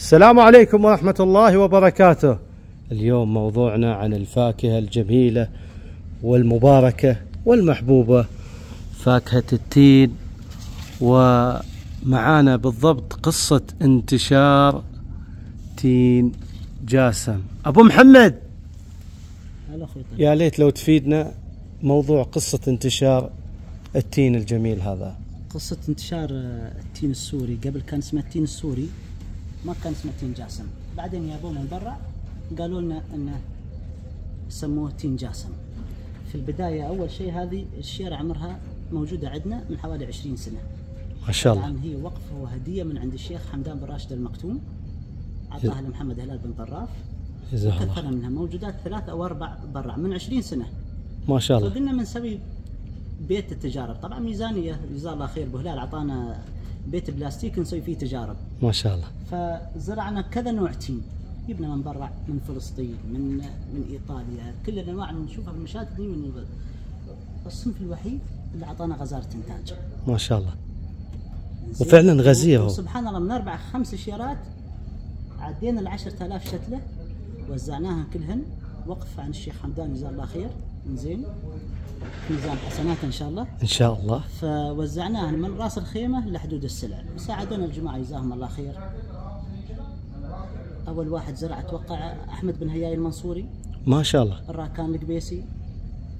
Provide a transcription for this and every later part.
السلام عليكم ورحمة الله وبركاته. اليوم موضوعنا عن الفاكهة الجميلة والمباركة والمحبوبة فاكهة التين ومعانا بالضبط قصة انتشار تين جاسم. أبو محمد طيب يا ليت لو تفيدنا موضوع قصة انتشار التين الجميل هذا. قصة انتشار التين السوري قبل كان اسمه التين السوري ما كان اسمه تين جاسم. بعدين جابوه من برا قالوا لنا إنه سموه تين جاسم. في البداية أول شيء هذه الشيرة عمرها موجودة عندنا من حوالي 20 سنة. ما شاء الله. طبعا هي وقف وهدية من عند الشيخ حمدان بن راشد المكتوم. أعطاها لمحمد هلال بن طراف. جزاه الله. كثر منها. موجودات ثلاث أو أربع برا من 20 سنة. ما شاء الله. فقلنا بنسوي بيت التجارب طبعا ميزانية. جزاه الله خير. أبو هلال أعطانا بيت بلاستيك نسوي فيه تجارب ما شاء الله. فزرعنا كذا نوع تين جبنا من برا من فلسطين من من إيطاليا كل الأنواع اللي نشوفها في المشاتل دي من الصنف الوحيد اللي أعطانا غزارة إنتاج ما شاء الله. وفعلاً غزير هو. وسبحان الله من أربع خمس شيرات عدينا ال 10000 شتلة وزعناها كلهن وقف عن الشيخ حمدان جزاه الله خير زين. في ميزان حسناته إن شاء الله. إن شاء الله. فوزعناها من رأس الخيمة لحدود السلع. ساعدونا الجماعة جزاهم الله خير. أول واحد زرع أتوقع أحمد بن هياي المنصوري. ما شاء الله. الراكان القبيسي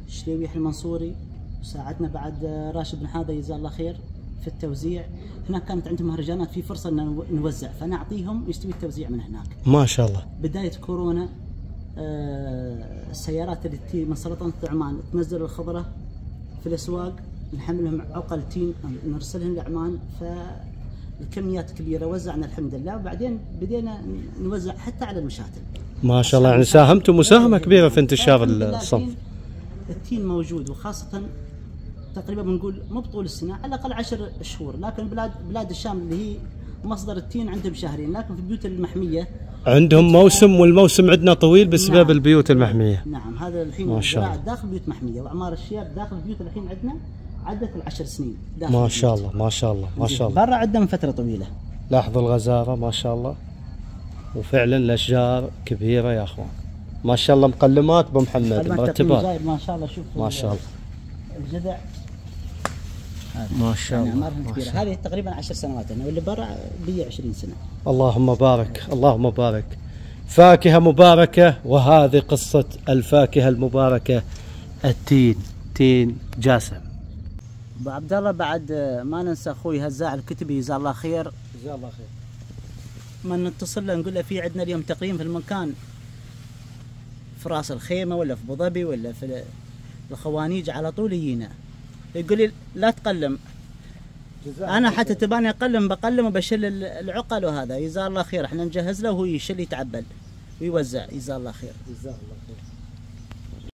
شليويح المنصوري. ساعدنا بعد راشد بن حاده جزاه الله خير في التوزيع. هناك كانت عندهم مهرجانات في فرصة إن نوزع. فنعطيهم يستوي التوزيع من هناك. ما شاء الله. بداية كورونا السيارات اللي تجي من سلطنه عمان تنزل الخضره في الأسواق نحملهم عقل تين نرسلهم لعمان فالكميات كبيرة وزعنا الحمد لله. وبعدين بدينا نوزع حتى على المشاتل. ما شاء الله يعني ساهمتم مساهمة كبيرة في انتشار الصنف. التين- موجود وخاصة تقريبا بنقول مو بطول السنة على الأقل عشر شهور. لكن بلاد بلاد الشام اللي هي مصدر التين عندهم شهرين لكن في البيوت المحمية عندهم موسم والموسم عندنا طويل بسبب نعم. البيوت المحمية. نعم هذا الحين ما شاء الله. داخل بيوت محمية وأعمار الشياب داخل البيوت الحين عندنا عدت العشر سنين داخل ما. شاء الله ما شاء الله ما شاء الله. برا عندنا من فترة طويلة لاحظوا الغزارة ما شاء الله. وفعلا الأشجار كبيرة يا أخوان. ما شاء الله مقلمات أبو محمد مرتبات. ما شاء الله شوف ما شاء الله. الجذع ما شاء يعني الله. اعمارهم ما كبيرة. هذه تقريبا 10 سنوات هنا واللي برا بي 20 سنة. اللهم بارك اللهم بارك. فاكهة مباركة وهذه قصة الفاكهة المباركة التين تين جاسم. أبو عبد الله بعد ما ننسى أخوي هزاع الكتبي جزاه الله خير. جزاه الله خير. ما نتصل له نقول له في عندنا اليوم تقييم في المكان. في راس الخيمة ولا في أبو ظبي ولا في الخوانيج على طول يجينا. يقول لي لا تقلم. أنا حتى تباني أقلم بقلم وبشل ال- العقل وهذا. جزاه الله خير. إحنا نجهز له وهو يشل يتعبل. ويوزع. جزاه الله خير. جزاه الله خير.